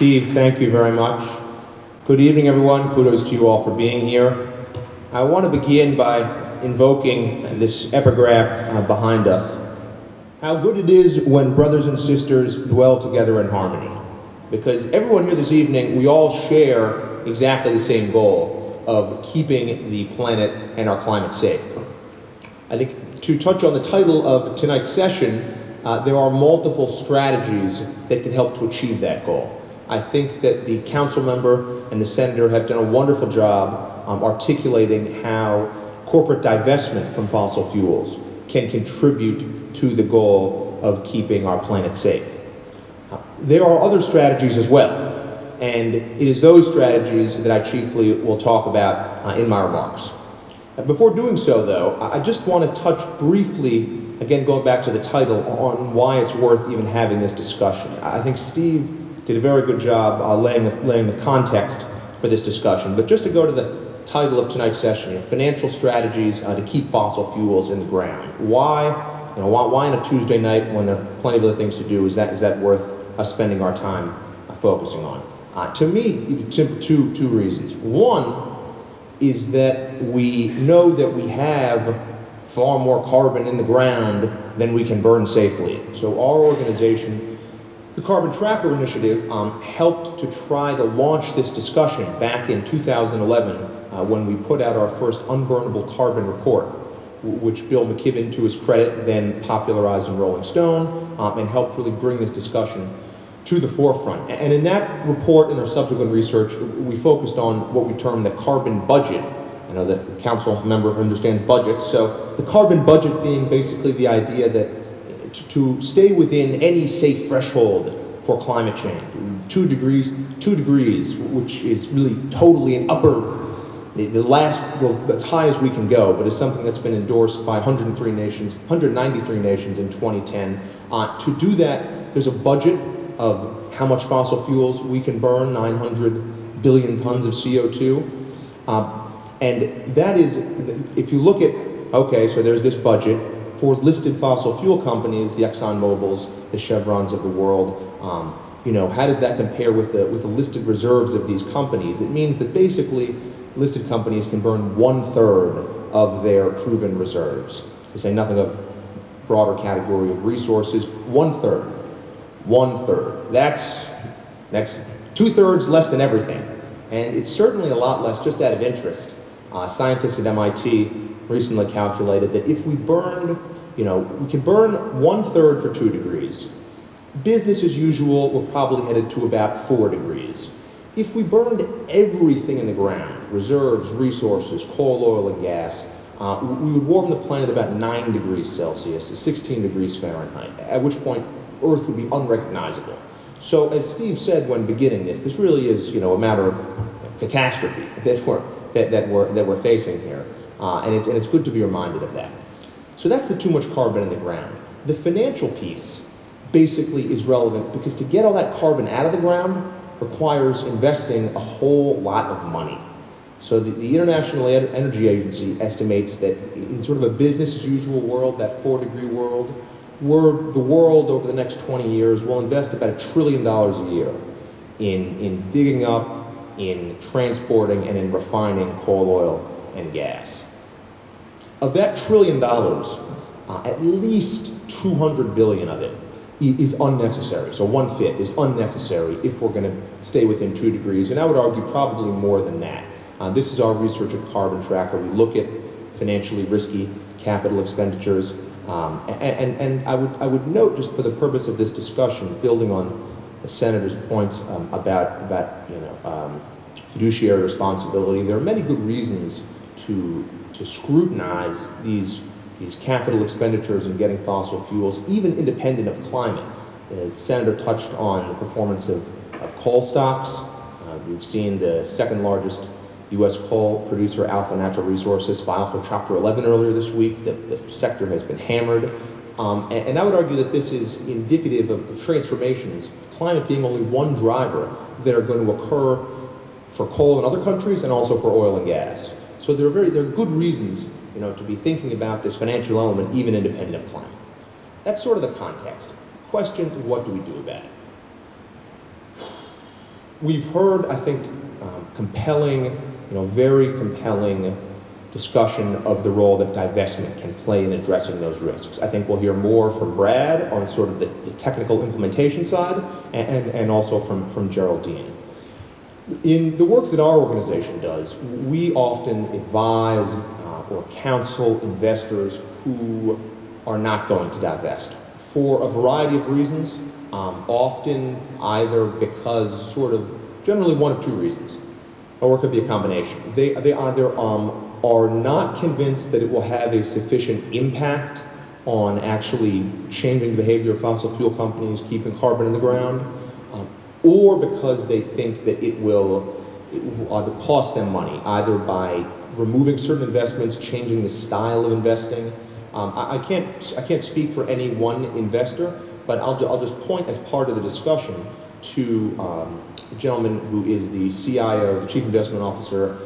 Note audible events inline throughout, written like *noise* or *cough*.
Steve, thank you very much. Good evening, everyone. Kudos to you all for being here. I want to begin by invoking this epigraph uh, behind us. How good it is when brothers and sisters dwell together in harmony. Because everyone here this evening, we all share exactly the same goal of keeping the planet and our climate safe. I think to touch on the title of tonight's session, uh, there are multiple strategies that can help to achieve that goal. I think that the council member and the senator have done a wonderful job um, articulating how corporate divestment from fossil fuels can contribute to the goal of keeping our planet safe. Uh, there are other strategies as well, and it is those strategies that I chiefly will talk about uh, in my remarks. Uh, before doing so, though, I just want to touch briefly, again going back to the title, on why it's worth even having this discussion. I think Steve did a very good job uh, laying, the, laying the context for this discussion. But just to go to the title of tonight's session, you know, financial strategies uh, to keep fossil fuels in the ground. Why, you know, why, why on a Tuesday night when there are plenty of other things to do is that, is that worth us spending our time uh, focusing on? Uh, to me, two, two reasons. One is that we know that we have far more carbon in the ground than we can burn safely. So our organization the Carbon Tracker Initiative um, helped to try to launch this discussion back in 2011 uh, when we put out our first unburnable carbon report, which Bill McKibben, to his credit, then popularized in Rolling Stone um, and helped really bring this discussion to the forefront. And in that report and our subsequent research, we focused on what we term the carbon budget. I know that the council member understands budgets, so the carbon budget being basically the idea that to stay within any safe threshold for climate change. Two degrees, two degrees, which is really totally an upper, the, last, the, as high as we can go, but is something that's been endorsed by 103 nations, 193 nations in 2010. Uh, to do that, there's a budget of how much fossil fuels we can burn, 900 billion tons of CO2. Uh, and that is, if you look at, okay, so there's this budget, for listed fossil fuel companies, the Exxon Mobils, the Chevrons of the world, um, you know, how does that compare with the, with the listed reserves of these companies? It means that basically listed companies can burn one third of their proven reserves. To say nothing of broader category of resources, one third, one third. That's, that's two thirds less than everything. And it's certainly a lot less just out of interest. Uh, scientists at MIT recently calculated that if we burned you know, we can burn one third for two degrees. Business as usual, we're probably headed to about four degrees. If we burned everything in the ground, reserves, resources, coal, oil, and gas, uh, we would warm the planet about 9 degrees Celsius, 16 degrees Fahrenheit, at which point Earth would be unrecognizable. So as Steve said when beginning this, this really is you know, a matter of catastrophe *laughs* that we're, that, that we're, that we're facing here. Uh, and, it's, and it's good to be reminded of that. So that's the too much carbon in the ground. The financial piece basically is relevant because to get all that carbon out of the ground requires investing a whole lot of money. So the, the, International Energy Agency estimates that in sort of a business as usual world, that four degree world, we're, the world over the next 20 years will invest about a trillion dollars a year in, in digging up, in transporting, and in refining coal, oil, and gas. Of that trillion dollars, uh, at least 200 billion of it is unnecessary. So one fifth is unnecessary if we're going to stay within two degrees, and I would argue probably more than that. Uh, this is our research at Carbon Tracker. We look at financially risky capital expenditures, um, and, and, and I, would, I would note, just for the purpose of this discussion, building on the senator's points um, about, about you know, um, fiduciary responsibility, there are many good reasons to to scrutinize these, these capital expenditures in getting fossil fuels, even independent of climate. The Senator touched on the performance of, of coal stocks. Uh, we've seen the second largest U.S. coal producer, Alpha Natural Resources, file for Chapter 11 earlier this week. The, the sector has been hammered. Um, and, and, I would argue that this is indicative of, of transformations, climate being only one driver that are going to occur for coal in other countries and also for oil and gas. So there are very there are good reasons, you know, to be thinking about this financial element even independent of climate. That's sort of the context. Question, what do we do about it? we've heard, I think, um, compelling, you know, very compelling discussion of the role that divestment can play in addressing those risks. I think we'll hear more from Brad on sort of the, the technical implementation side and, and, and, also from, from Geraldine. In the work that our organization does, we often advise uh, or counsel investors who are not going to divest for a variety of reasons, um, often either because sort of generally one of two reasons, or it could be a combination. They, they either um, are not convinced that it will have a sufficient impact on actually changing the behavior of fossil fuel companies, keeping carbon in the ground, or because they think that it will, it will either cost them money, either by removing certain investments, changing the style of investing. Um, I, I, can't, I can't speak for any one investor, but I'll, I'll just point as part of the discussion to um, a gentleman who is the CIO, the Chief Investment Officer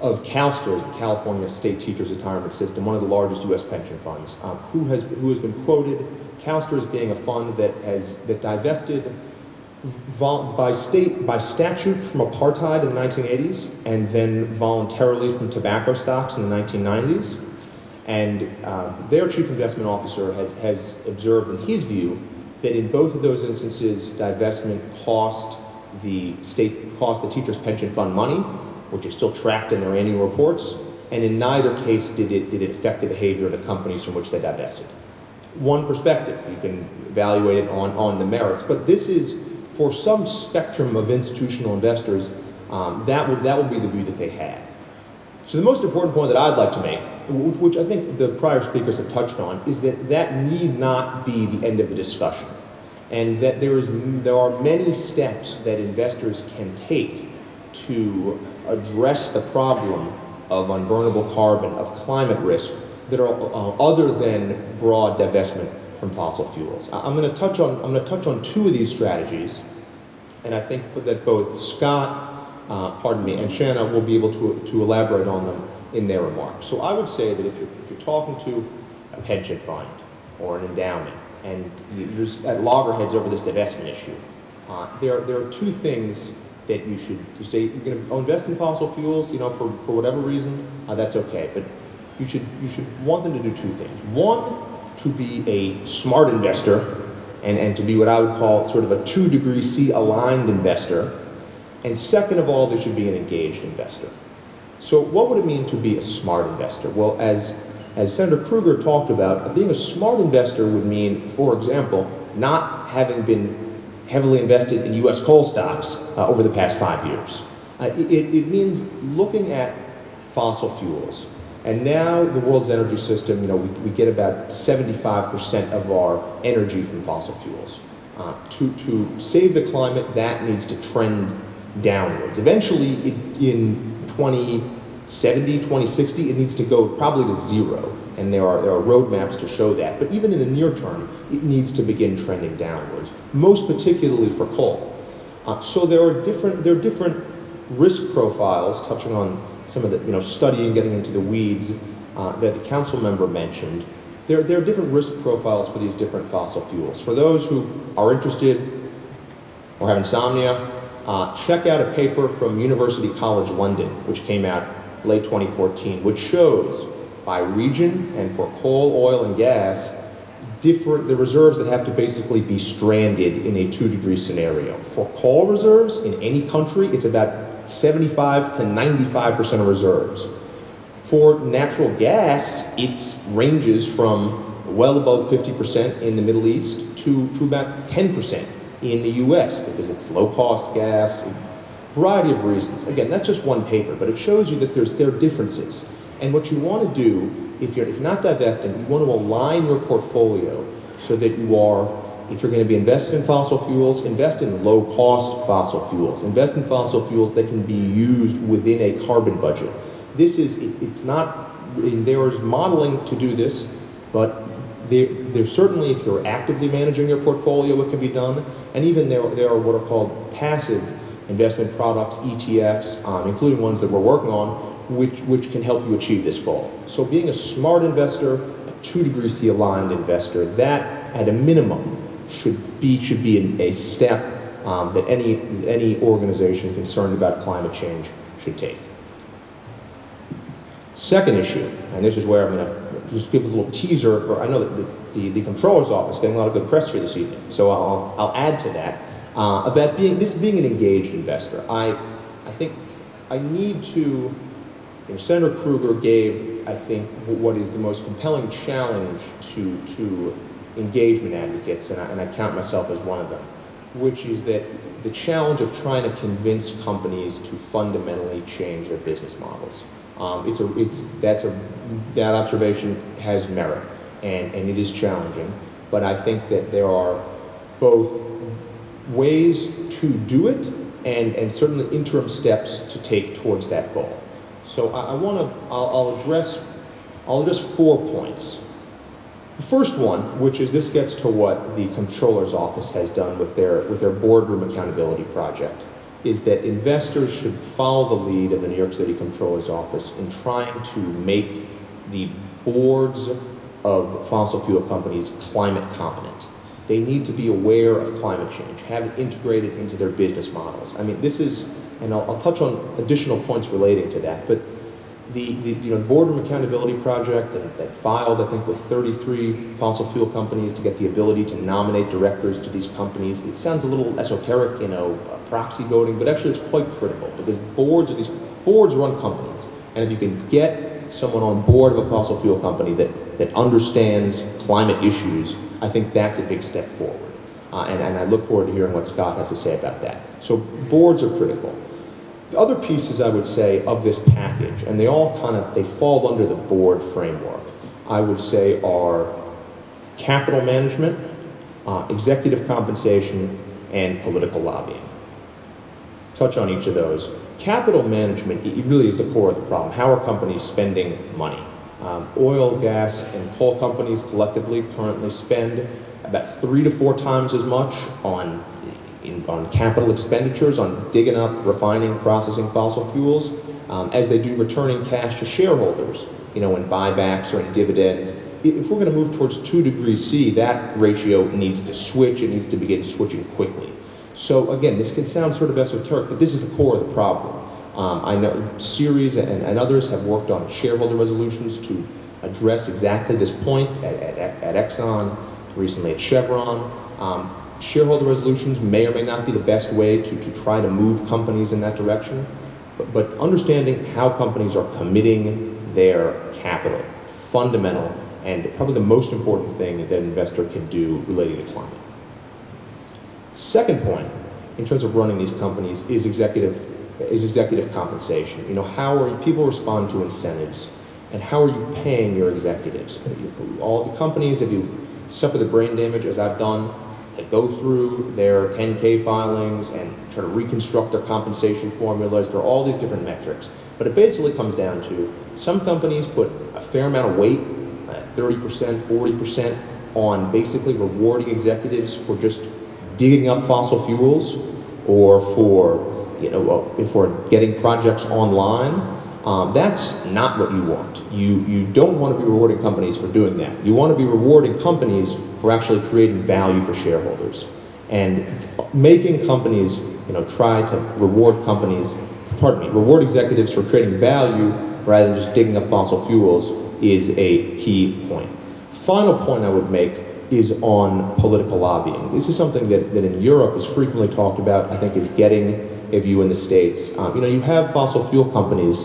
of CalSTRS, the California State Teachers Retirement System, one of the largest U.S. pension funds, um, who, has, who has been quoted, CalSTRS being a fund that has that divested by state by statute from apartheid in the 1980s and then voluntarily from tobacco stocks in the 1990s. And uh, their chief investment officer has, has observed, in his view, that in both of those instances, divestment cost the state, cost the teacher's pension fund money, which is still tracked in their annual reports, and in neither case did it, did it affect the behavior of the companies from which they divested. One perspective, you can evaluate it on, on the merits, but this is, for some spectrum of institutional investors, um, that, would, that would be the view that they have. So the most important point that I'd like to make, which I think the prior speakers have touched on, is that that need not be the end of the discussion. And that there, is, there are many steps that investors can take to address the problem of unburnable carbon, of climate risk, that are uh, other than broad divestment from fossil fuels. I'm going to touch on I'm going to touch on two of these strategies, and I think that both Scott, uh, pardon me, and Shanna will be able to to elaborate on them in their remarks. So I would say that if you're if you're talking to a pension fund or an endowment, and you're at loggerheads over this divestment issue, uh, there there are two things that you should you say you're going to invest in fossil fuels, you know, for, for whatever reason, uh, that's okay. But you should you should want them to do two things. One, to be a smart investor, and, and to be what I would call sort of a two degree C aligned investor. And second of all, there should be an engaged investor. So what would it mean to be a smart investor? Well, as as Senator Krueger talked about, being a smart investor would mean, for example, not having been heavily invested in U.S. coal stocks uh, over the past five years. Uh, it, it, means looking at fossil fuels. And now the world's energy system, you know, we, we get about 75% of our energy from fossil fuels. Uh, to, to save the climate, that needs to trend downwards. Eventually, it, in 2070, 2060, it needs to go probably to zero and there are, there are roadmaps to show that. But even in the near term, it needs to begin trending downwards, most particularly for coal. Uh, so there are different there are different risk profiles, touching on some of the you know studying, getting into the weeds uh, that the council member mentioned. There, there are different risk profiles for these different fossil fuels. For those who are interested or have insomnia, uh, check out a paper from University College London, which came out late 2014, which shows by region and for coal, oil, and gas, different, the reserves that have to basically be stranded in a two degree scenario. For coal reserves in any country, it's about 75 to 95% of reserves. For natural gas, it ranges from well above 50% in the Middle East to, to about 10% in the US because it's low cost gas, variety of reasons. Again, that's just one paper, but it shows you that there's, there are differences. And what you want to do, if you're, if you're not divesting, you want to align your portfolio so that you are, if you're going to be invested in fossil fuels, invest in low cost fossil fuels. Invest in fossil fuels that can be used within a carbon budget. This is, it, it's not, there is modeling to do this, but there, there's certainly, if you're actively managing your portfolio, it can be done. And even there, there are what are called passive investment products, ETFs, um, including ones that we're working on, which, which can help you achieve this goal. So being a smart investor, a two degree C aligned investor, that at a minimum should be, should be a step um, that any, any organization concerned about climate change should take. Second issue, and this is where I'm going to just give a little teaser, or I know that the, the, the Comptroller's Office getting a lot of good press here this evening, so I'll, I'll add to that, uh, about being, this being an engaged investor. I, I think I need to, you know, Senator Krueger gave, I think, what is the most compelling challenge to, to engagement advocates, and I, and I count myself as one of them, which is that the challenge of trying to convince companies to fundamentally change their business models. Um, it's a, it's, that's a, that observation has merit, and, and it is challenging, but I think that there are both ways to do it and, and certainly interim steps to take towards that goal. So I, I want to, I'll, I'll address, I'll address four points. The first one, which is this gets to what the Comptroller's Office has done with their, with their boardroom accountability project, is that investors should follow the lead of the New York City Comptroller's Office in trying to make the boards of fossil fuel companies climate competent. They need to be aware of climate change, have it integrated into their business models. I mean, this is, and I'll, I'll touch on additional points relating to that, but the, the, you know, the Boardroom Accountability Project that, that, filed, I think, with 33 fossil fuel companies to get the ability to nominate directors to these companies. It sounds a little esoteric, you know, uh, proxy voting, but actually it's quite critical because boards of these boards run companies, and if you can get someone on board of a fossil fuel company that, that understands climate issues, I think that's a big step forward. Uh, and, and I look forward to hearing what Scott has to say about that. So boards are critical. The other pieces I would say of this package, and they all kind of, they fall under the board framework, I would say are capital management, uh, executive compensation, and political lobbying. Touch on each of those. Capital management really is the core of the problem. How are companies spending money? Um, oil, gas, and coal companies collectively currently spend about three to four times as much on in, on capital expenditures, on digging up, refining, processing fossil fuels, um, as they do returning cash to shareholders, you know, in buybacks or in dividends. If we're going to move towards 2 degrees C, that ratio needs to switch. It needs to begin switching quickly. So again, this can sound sort of esoteric, but this is the core of the problem. Um, I know Ceres and, and, others have worked on shareholder resolutions to address exactly this point at, at, at Exxon, recently at Chevron. Um, shareholder resolutions may or may not be the best way to, to try to move companies in that direction, but, but understanding how companies are committing their capital, fundamental, and probably the most important thing that an investor can do relating to climate. Second point, in terms of running these companies, is executive, is executive compensation. You know, how are people respond to incentives, and how are you paying your executives? All the companies, if you suffer the brain damage, as I've done, to go through their 10K filings and try to reconstruct their compensation formulas. There are all these different metrics. But it basically comes down to some companies put a fair amount of weight, 30%, 40%, on basically rewarding executives for just digging up fossil fuels or for, you know, for getting projects online um, that's not what you want. You, you don't want to be rewarding companies for doing that. You want to be rewarding companies for actually creating value for shareholders. And making companies, you know, try to reward companies, pardon me, reward executives for creating value rather than just digging up fossil fuels is a key point. Final point I would make is on political lobbying. This is something that, that in Europe is frequently talked about, I think is getting a view in the States. Um, you know, you have fossil fuel companies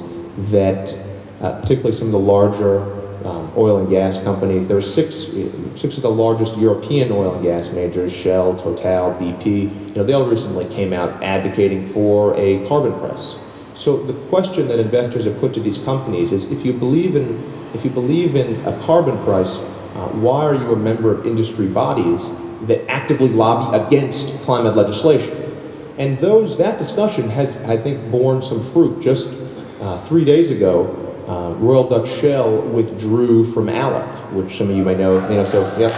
that, uh, particularly some of the larger um, oil and gas companies, there are six, six of the largest European oil and gas majors, Shell, Total, BP, you know, they all recently came out advocating for a carbon price. So the question that investors have put to these companies is if you believe in, if you believe in a carbon price, uh, why are you a member of industry bodies that actively lobby against climate legislation? And those, that discussion has, I think, borne some fruit. Just uh, three days ago, uh, Royal Dutch Shell withdrew from ALEC, which some of you may know. You know, so yeah.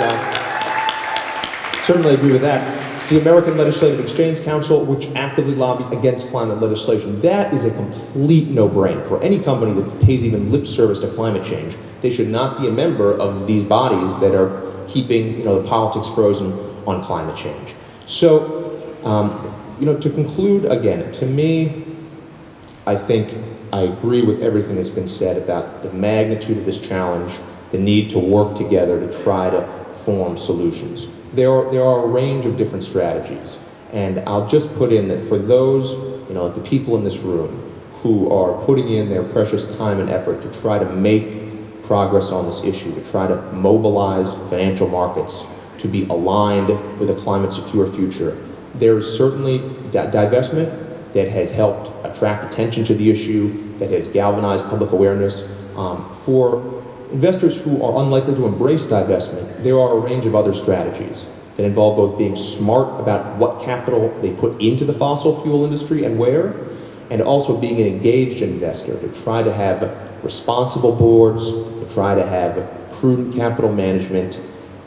I certainly agree with that. The American Legislative Exchange Council, which actively lobbies against climate legislation, that is a complete no-brainer for any company that pays even lip service to climate change. They should not be a member of these bodies that are keeping you know the politics frozen on climate change. So um, you know, to conclude again, to me, I think I agree with everything that's been said about the magnitude of this challenge, the need to work together to try to form solutions. There are, there are a range of different strategies. And I'll just put in that for those, you know, the people in this room who are putting in their precious time and effort to try to make progress on this issue, to try to mobilize financial markets to be aligned with a climate secure future, there is certainly that divestment that has helped attract attention to the issue, that has galvanized public awareness. Um, for investors who are unlikely to embrace divestment, there are a range of other strategies that involve both being smart about what capital they put into the fossil fuel industry and where, and also being an engaged investor to try to have responsible boards, to try to have prudent capital management,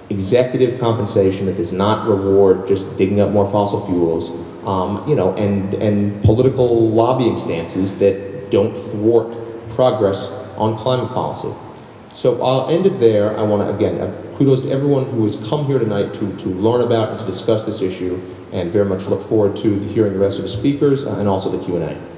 executive compensation that does not reward just digging up more fossil fuels, um, you know, and, and political lobbying stances that don't thwart progress on climate policy. So I'll end it there. I want to, again, uh, kudos to everyone who has come here tonight to, to learn about and to discuss this issue, and very much look forward to hearing the rest of the speakers uh, and also the Q&A.